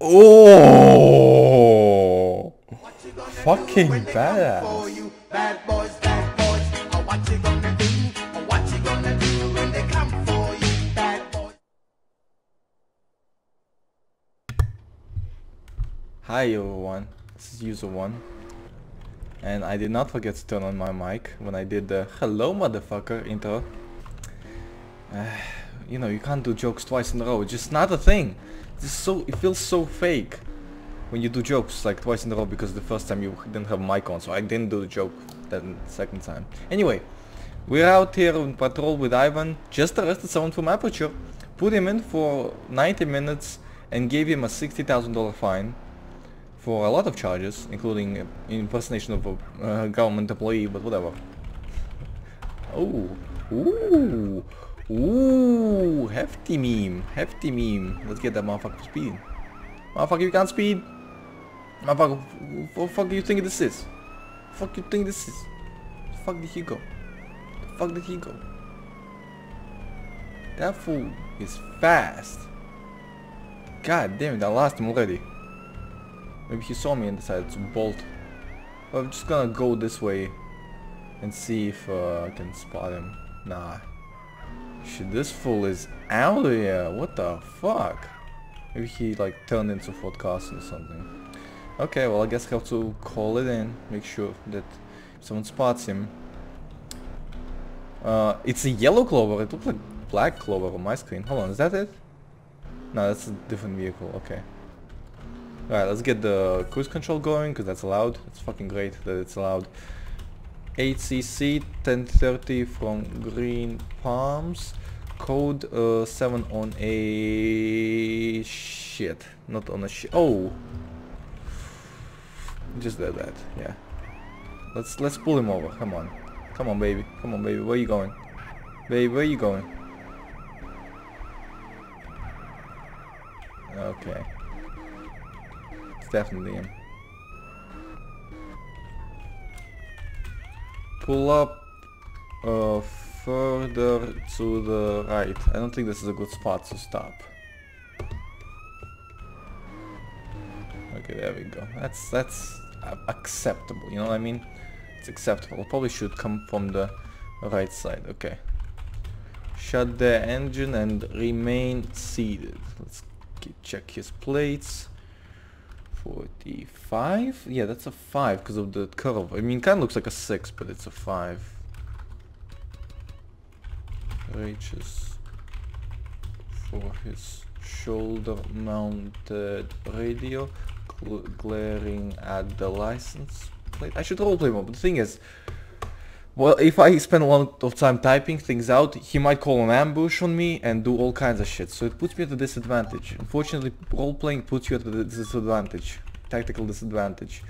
Oh! Fucking bad? Hi everyone, this is user one. And I did not forget to turn on my mic when I did the hello motherfucker intro. Uh, you know, you can't do jokes twice in a row, it's just not a thing. So, it feels so fake when you do jokes like twice in a row because the first time you didn't have mic on, so I didn't do the joke that second time. Anyway, we're out here on patrol with Ivan, just arrested someone from Aperture, put him in for 90 minutes and gave him a $60,000 fine for a lot of charges, including impersonation of a uh, government employee, but whatever. Oh, ooh, ooh, hefty meme, hefty meme. Let's get that motherfucker speeding. Motherfucker, you can't speed. Motherfucker, what the fuck do you think this is? Fuck you think this is? The fuck did he go? The fuck did he go? That fool is fast. God damn it, I lost him already. Maybe he saw me and decided to bolt. But I'm just gonna go this way and see if uh, I can spot him. Nah. Shit, this fool is out of here. What the fuck? Maybe he like turned into Fort Carson or something. Okay, well I guess I have to call it in. Make sure that someone spots him. Uh, it's a yellow clover. It looks like black clover on my screen. Hold on, is that it? No, that's a different vehicle. Okay. Alright, let's get the cruise control going, because that's allowed. It's fucking great that it's allowed. 8cc 1030 from Green Palms. Code uh, 7 on a... shit. Not on a shit. Oh! Just did that, yeah. Let's let's pull him over. Come on. Come on, baby. Come on, baby. Where you going? Baby, where you going? Okay. It's definitely him. Pull up uh, further to the right. I don't think this is a good spot to stop. Okay, there we go. That's that's acceptable. You know what I mean? It's acceptable. Probably should come from the right side. Okay. Shut the engine and remain seated. Let's check his plates. 45? Yeah, that's a 5 because of the curve. I mean, kind of looks like a 6, but it's a 5. Reaches for his shoulder mounted radio gl glaring at the license plate. I should roleplay more, but the thing is, well, if I spend a lot of time typing things out, he might call an ambush on me and do all kinds of shit. So it puts me at a disadvantage. Unfortunately, role-playing puts you at a disadvantage. Tactical disadvantage.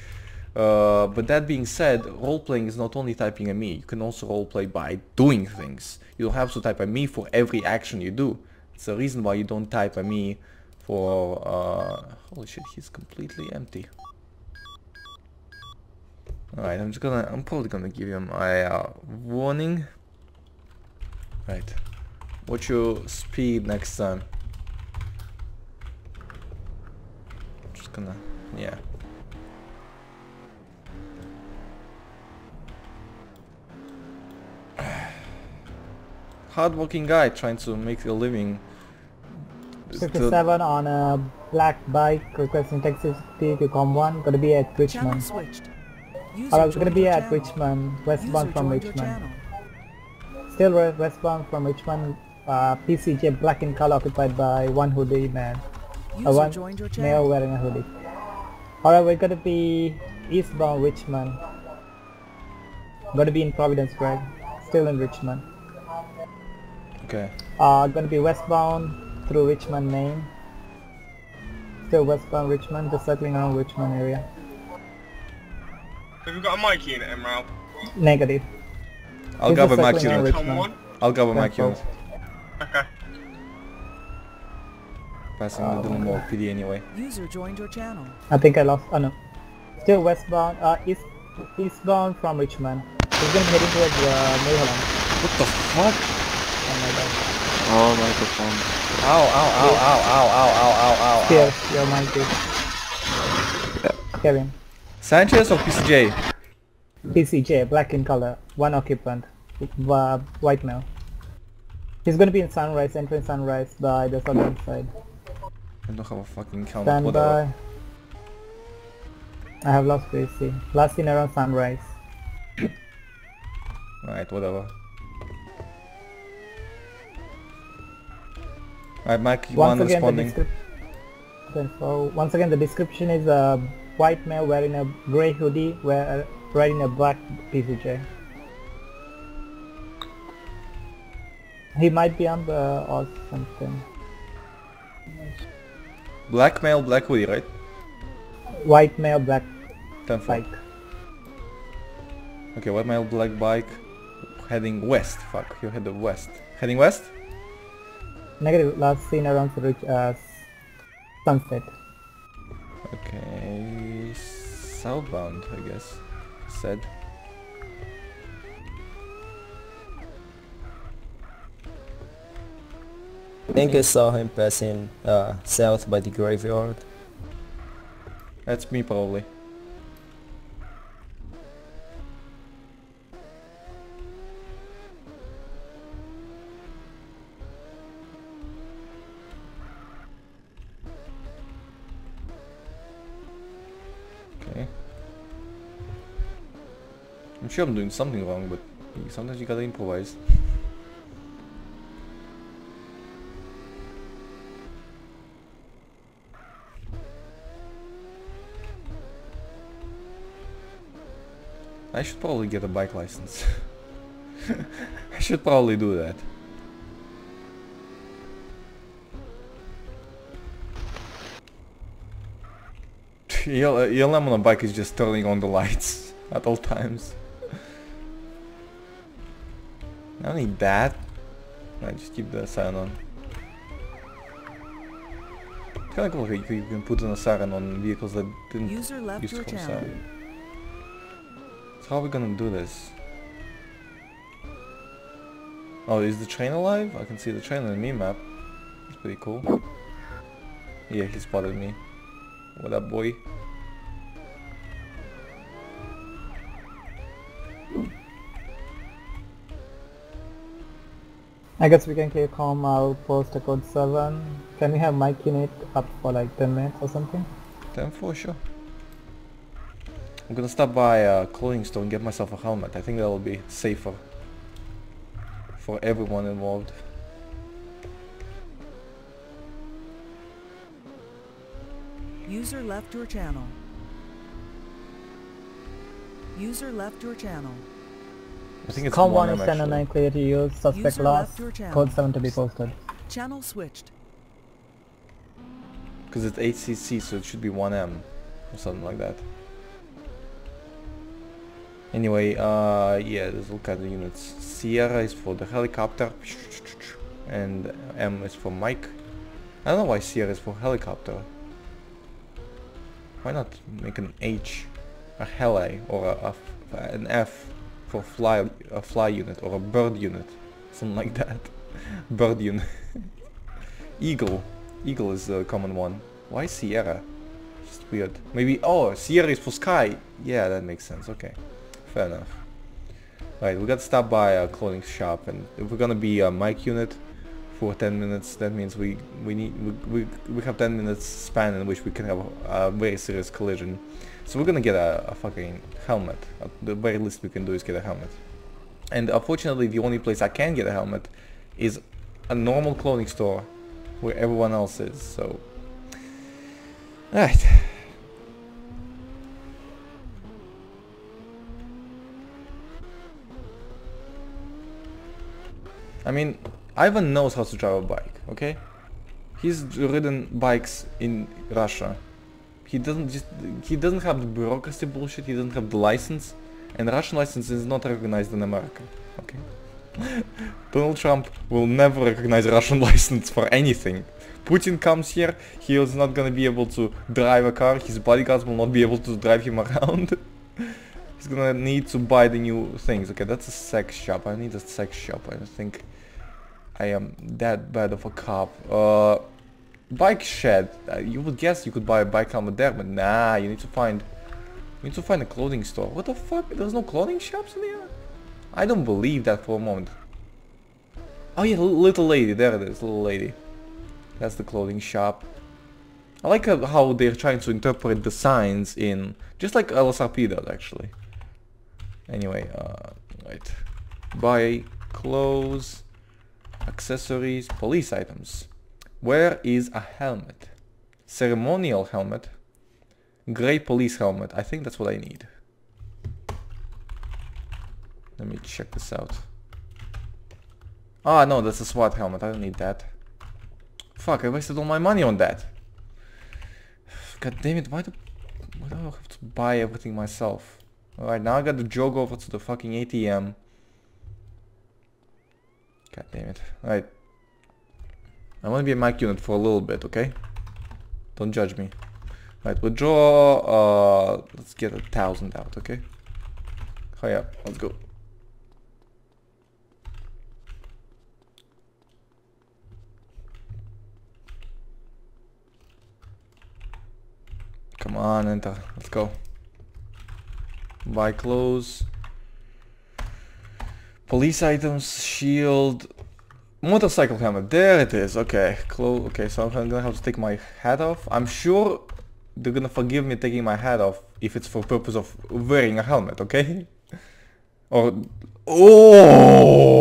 Uh, but that being said, role-playing is not only typing a me. You can also role-play by doing things. You don't have to type a me for every action you do. It's a reason why you don't type a me for... Uh, holy shit, he's completely empty. Alright, I'm just gonna, I'm probably gonna give him a uh, warning. Right. Watch your speed next time. Just gonna, yeah. Hardworking guy trying to make a living. Still- 57 on a black bike requesting taxi to com 1 gonna be at Richman. switched. User Alright, gonna be at channel. Richman, User westbound from Richman. Still westbound from Richman, uh, PCJ black in color occupied by one hoodie man. Uh, User one joined your male channel. wearing a hoodie. Alright, we're gonna be eastbound Richman. Gonna be in Providence, Greg. Still in Richman. Okay. Uh, gonna be westbound through Richman, Maine. Still westbound Richman, just circling around Richman area. Have you got a mic in it, Emerald? Negative. I'll This grab a is mic circling unit. I'll grab a Yeah, mic unit. Okay. Passing the Dynamo PD anyway. User joined your channel. I think I lost. Oh no. Still westbound. Uh, east eastbound from Richman. He's gonna be heading towards uh, Mulholland. What the fuck? Oh my god. Microphone. Ow, ow, ow, ow, ow, ow, ow, ow, ow, ow. Here, your mic is. Kevin. Sanchez or PCJ? PCJ, black in color, one occupant, uh, white male. He's gonna be in sunrise, entering sunrise by the southern side. I don't have a fucking helmet, Stand whatever. by. I have lost PC. Last seen around sunrise. Alright, whatever. Once one again, the responding. description. So once again, the description is a white male wearing a gray hoodie, wear, riding a black PCJ. He might be on the or something. Black male, black hoodie, right? White male, black 10 4. bike. Okay, white male, black bike. Heading west. Fuck, you headed west. Heading west? Negative. Last seen around the rich, uh, sunset. Okay, southbound, I guess. Said. I think I saw him passing uh, south by the graveyard. That's me probably. I'm sure I'm doing something wrong, but sometimes you gotta improvise. I should probably get a bike license. I should probably do that. Yell- Yellam on a bike is just turning on the lights at all times. I don't need that. I just keep the siren on. It's kinda cool you can put on a siren on vehicles that didn't User left to your channel. siren. So how are we gonna do this? Oh, is the train alive? I can see the train on the map. It's pretty cool. Yeah, he spotted me. What up, boy? I guess we can click home, I'll post a code 7. Can we have mic unit up for like 10 minutes or something? 10 for sure. I'm gonna stop by uh, a clothing store and get myself a helmet. I think that'll be safer for everyone involved. User left your channel. User left your channel. I think it's Com 1 is 10 and 9 clear to use. Suspect User lost. left your channel. Code 7 to be posted. Channel switched. Because it's 8cc, so it should be 1M or something like that. Anyway, uh, yeah, there's all kinds of units. Sierra is for the helicopter, and M is for Mike. I don't know why Sierra is for helicopter. Why not make an H, a heli, or a, a f- an F for fly, a fly unit, or a bird unit, something like that. bird unit. Eagle. Eagle is the common one. Why Sierra? Just weird. Maybe, oh, Sierra is for sky. Yeah, that makes sense. Okay. Fair enough. Right, we got to stop by a clothing shop and if we're gonna be a mic unit for 10 minutes, that means we we need we, we, we have 10 minutes span in which we can have a, a very serious collision. So we're gonna get a, a fucking helmet. At the very least we can do is get a helmet. And unfortunately the only place I can get a helmet is a normal clothing store where everyone else is, so... Alright. I mean, Ivan knows how to drive a bike, okay? He's ridden bikes in Russia. He doesn't just he doesn't have the bureaucracy bullshit, he doesn't have the license, and Russian license is not recognized in America, okay? Donald Trump will never recognize Russian license for anything. Putin comes here, he is not gonna be able to drive a car, his bodyguards will not be able to drive him around. He's gonna need to buy the new things. Okay, that's a sex shop. I need a sex shop. I think I am that bad of a cop. Uh, bike shed. Uh, you would guess you could buy a bike helmet there, but nah, you need to find... You need to find a clothing store. What the fuck? There's no clothing shops in here? I don't believe that for a moment. Oh yeah, little lady. There it is, little lady. That's the clothing shop. I like uh, how they're trying to interpret the signs in... Just like LSRP does, actually. Anyway, uh, right. Buy clothes, accessories, police items. Where is a helmet? Ceremonial helmet. Grey police helmet. I think that's what I need. Let me check this out. Ah, no, that's a SWAT helmet. I don't need that. Fuck, I wasted all my money on that. God damn it, why do, why do I have to buy everything myself? Alright, now I got to jog over to the fucking ATM. God damn it. Alright. I want to be a mic unit for a little bit, okay? Don't judge me. Right, withdraw, uh, let's get a thousand out, okay? Hurry up, let's go. Come on, enter. Let's go. Buy clothes. Police items, shield, motorcycle helmet. There it is. Okay, clo Okay, so I'm gonna have to take my hat off. I'm sure they're gonna forgive me taking my hat off if it's for purpose of wearing a helmet. Okay? or oh,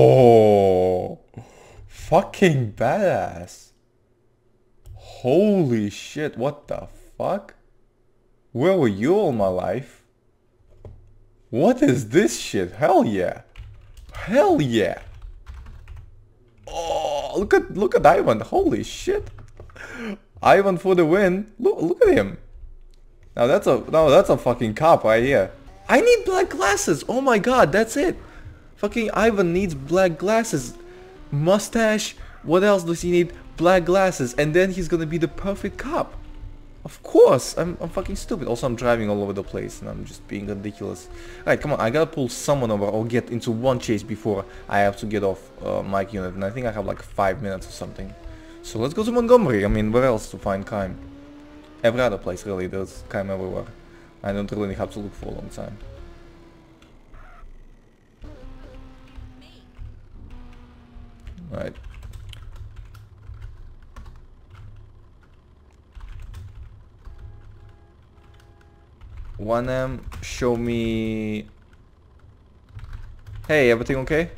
fucking badass. Holy shit! What the fuck? Where were you all my life? What is this shit? Hell yeah. Hell yeah. Oh, look at look at Ivan. Holy shit. Ivan for the win. Look look at him. Now that's a now that's a fucking cop right here. I need black glasses. Oh my god, that's it. Fucking Ivan needs black glasses. Mustache. What else does he need? Black glasses. And then he's gonna be the perfect cop. Of course, I'm, I'm fucking stupid. Also, I'm driving all over the place and I'm just being ridiculous. Alright, come on, I gotta pull someone over or get into one chase before I have to get off uh, mic unit. And I think I have like 5 minutes or something. So let's go to Montgomery. I mean, where else to find crime? Every other place, really. There's crime everywhere. I don't really have to look for a long time. Alright. One M, show me. Hey, everything okay?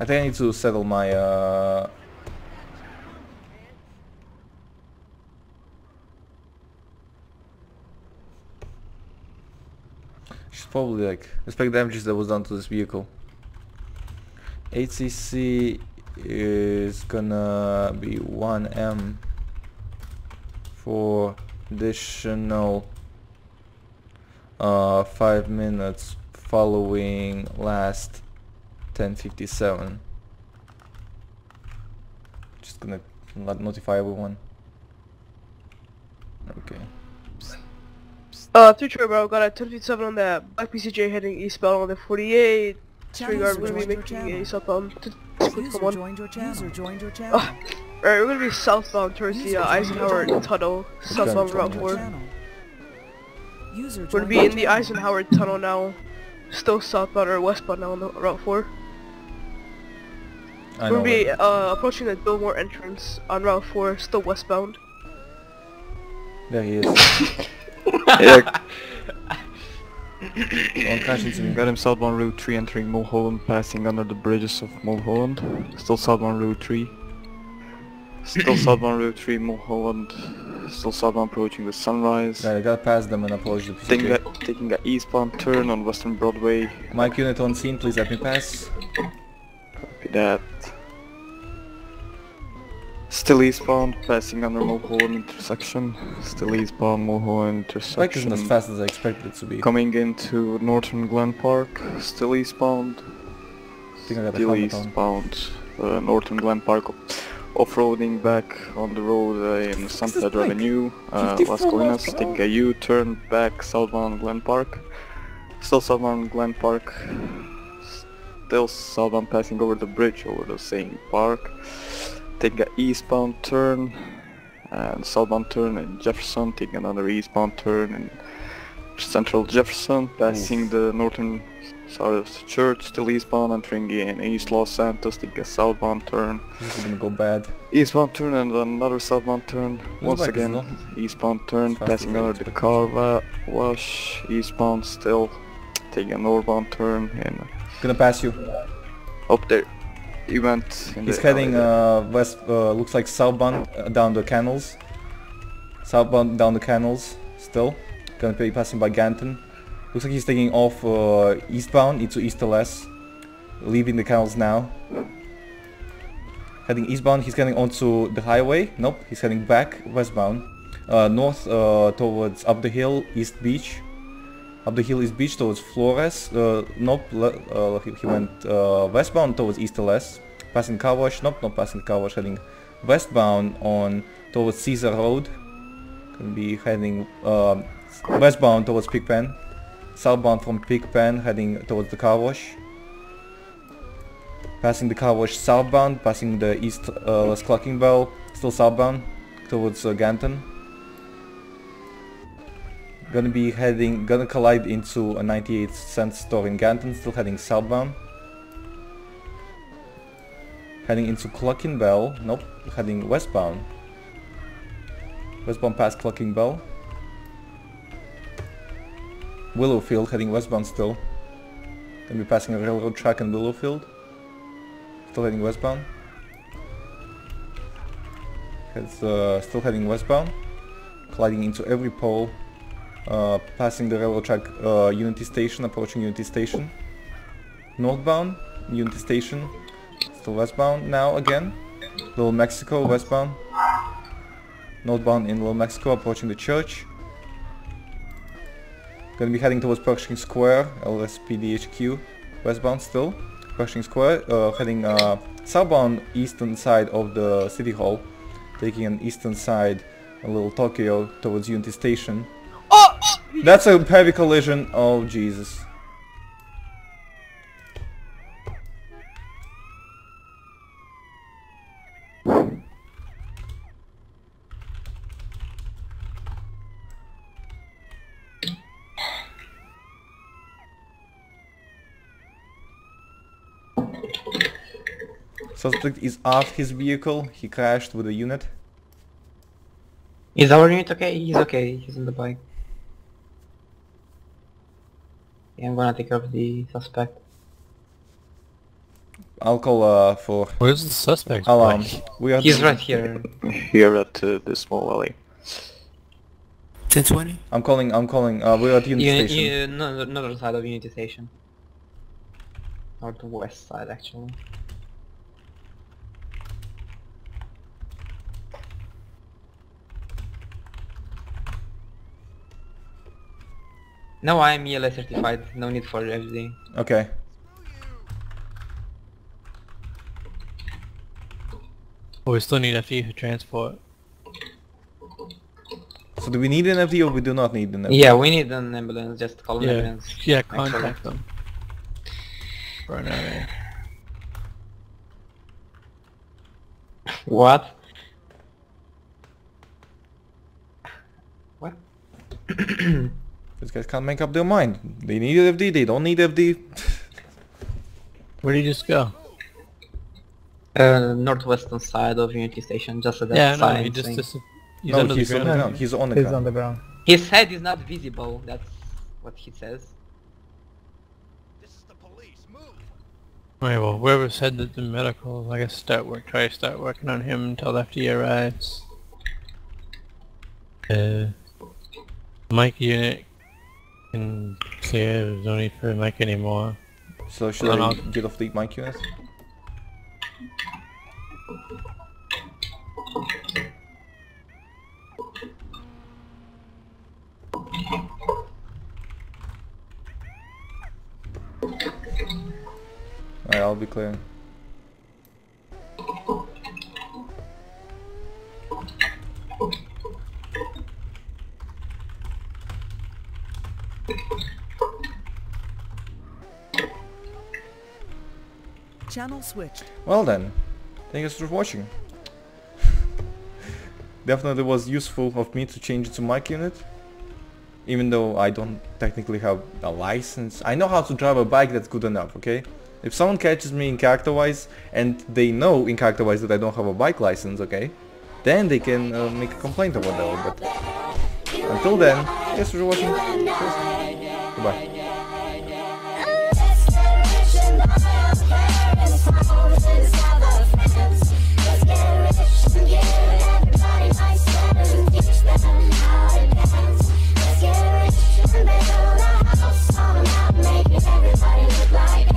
I think I need to settle my uh. She's probably like respect damages that was done to this vehicle. 8cc is gonna be 1M for additional uh, 5 minutes following last 1057 just gonna not notify everyone okay Uh, through Troy, bro, got a 1057 on that black PCJ heading eastbound on the 48. Disregard, we're gonna be making a southbound. to- Quick, User joined your channel. User joined your channel. Alright, we're gonna be southbound towards the uh, Eisenhower Tunnel, southbound Joined Route Joined 4. Your channel. User We're gonna be in the. Eisenhower Tunnel now. Still southbound or westbound now on the Route 4. I We're gonna be uh, approaching the Billmore entrance on Route 4, still westbound. there he is Yeah, don't crash into me got him southbound Route 3 entering Mulholland, passing under the bridges of Mulholland. Still southbound Route 3. Still southbound Route 3 Mulholland. Still southbound approaching the sunrise. right I gotta pass them and approach the Taking a, taking a eastbound turn on Western Broadway. mic unit on scene please let me pass Copy that. Still eastbound, passing under Mulholland intersection. Still eastbound Mulholland bike isn't as fast as I expected it to be Coming into Northern Glen Park. Still eastbound. I think I got Still eastbound, uh, Northern Glen Park, off-roading back on the road uh, in Sunset? Avenue, uh, 54 Las Colinas, miles per a U-turn back southbound Glen Park, still southbound Glen Park, still southbound passing over the bridge over the same park. taking a eastbound turn and southbound turn in Jefferson, taking another eastbound turn in central Jefferson, passing the northern the church, still eastbound, entering in East Los Santos, take a southbound turn. This is gonna go bad. Eastbound turn and another southbound turn. Once again, not eastbound turn, passing under the expected. car wa- wash. Eastbound still, taking a northbound turn and Gonna pass you. up there. He went in He's heading uh, west, uh, looks like southbound uh, down the canals. Southbound down the canals still. Gonna be passing by Ganton. Looks like he's taking off uh, eastbound into East LS. Leaving the canals now. Heading eastbound, he's getting onto the highway. Nope, he's heading back westbound. Uh, north uh, towards up the hill, East Beach. Up the hill East Beach towards Flores. Uh, nope, uh, he, he went uh, westbound towards East LS. Passing car wash. Nope, not passing car wash. Heading westbound on towards Caesar Road. Gonna be heading um, westbound towards Pigpen. Southbound from Pigpen, heading towards the car wash. Passing the car wash southbound, passing the East uh, Les Clocking Bell, still southbound towards uh, Ganton. Gonna be heading, gonna collide into a 98 cent store in Ganton, still heading southbound. Heading into Clocking Bell, nope, heading westbound. Westbound past Clocking Bell. Willowfield heading westbound still. Gonna be passing a railroad track in Willowfield. Still heading westbound. It's uh, still heading westbound. Colliding into every pole. Uh, passing the railroad track uh, Unity Station, approaching Unity Station. Northbound, Unity Station. Still westbound now again. Little Mexico westbound. Northbound in Little Mexico, approaching the church. Gonna be heading towards Pershing Square, LSPD HQ, westbound still. Pershing Square, uh, heading uh, southbound eastern side of the city hall, taking an eastern side, a little Tokyo towards Unity Station. Oh! That's a heavy collision. Oh Jesus. Suspect is off his vehicle. He crashed with a unit. Is our unit okay? He's okay. He's on the bike. Yeah, I'm gonna take care of the suspect. I'll call uh, for Where's the suspect? alarm. We are He's right here. here at uh, the small alley. 1020? I'm calling. I'm calling. Uh, we're at Unity Uni- Station. you, no, another side of Unity Station. Or the west side, actually. No, I'm ELA certified. No need for FD. Okay. Oh, we still need FD for transport. So do we need an FD or we do not need an FD? Yeah, we need an ambulance. Just call an Yeah, ambulance. yeah, actually. contact them. For an. What? What? These guys can't make up their mind. They need FD. They don't need FD. Where did you just go? Uh, northwestern side of Unity Station, just at that yeah, no, he just, saying- dis- he's no, under he's the on ground. ground. He's on the He's ground. on the ground. His head is not visible, that's what he says. This is the police, move! Alright, well, whoever said that the medical, I guess start work, try to start working on him until FD arrives. Uh, Mike unit can clear, there's no need for Mike anymore. So should I get off the mic unit? Alright, I'll be clearing. Channel switched. Well then, thank you for watching. Definitely was useful of me to change it to mic unit. Even though I don't technically have a license. I know how to drive a bike that's good enough, okay? If someone catches me in character-wise and they know in character-wise that I don't have a bike license, okay? Then they can uh, make a complaint or whatever, but until then, thanks for watching. Goodbye. Everybody look like.